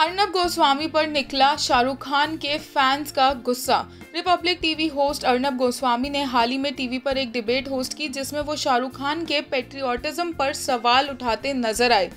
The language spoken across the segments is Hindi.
अर्नब गोस्वामी पर निकला शाहरुख खान के फैंस का गुस्सा। Republic TV host Arnab Goswami ने हाल ही में टीवी पर एक डिबेट होस्ट की, जिसमें वो शाहरुख खान के पेट्रियाटिज्म पर सवाल उठाते नज़र आए।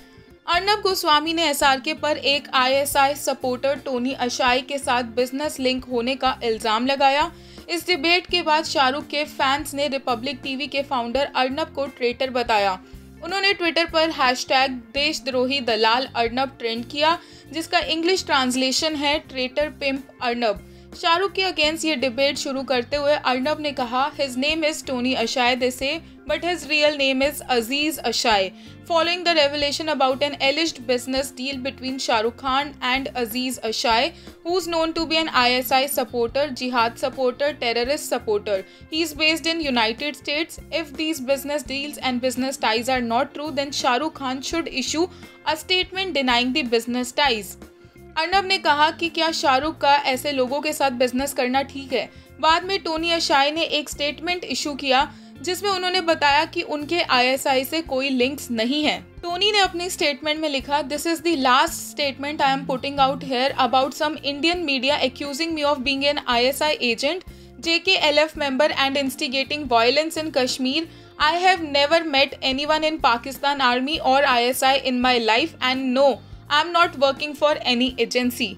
अर्नब गोस्वामी ने एसआरके पर एक आईएसआई सपोर्टर टोनी अशाई के साथ बिज़नेस लिंक होने का इल्ज़ाम लगाया। इस डिबेट के बाद शाहरुख के फैंस ने रिपब्लिक टीवी के फाउंडर अर्नब को ट्रेटर बताया। उन्होंने ट्विटर पर हैश टैग देशद्रोही दलाल अर्नब ट्रेंड किया, जिसका इंग्लिश ट्रांसलेशन है ट्रेटर पिम्प अर्नब शाहरुख के अगेंस्ट ये डिबेट शुरू करते हुए अर्नब ने कहा his name is Tony Ashai से but his real name is Aziz Ashai following the revelation about an alleged business deal between Shahrukh Khan and Aziz Ashai Ashai, who's known to be an ISI supporter, jihad supporter, terrorist supporter. He's based in United States. If these business deals and business ties are not true, then Shah Rukh Khan should issue a statement denying the business ties. Arnab ने कहा कि क्या शाहरुख का ऐसे लोगों के साथ बिज़नेस करना ठीक है बाद में टोनी अशाई ने एक स्टेटमेंट इशू किया जिसमें उन्होंने बताया कि उनके आईएसआई से कोई लिंक्स नहीं है। टोनी ने अपने स्टेटमेंट में लिखा this is the last statement I am putting out here about some Indian media accusing me of being an I agent J K L F member and instigating violence in Kashmir I have never met anyone in Pakistan army और I S I in my life and no I am not working for any agency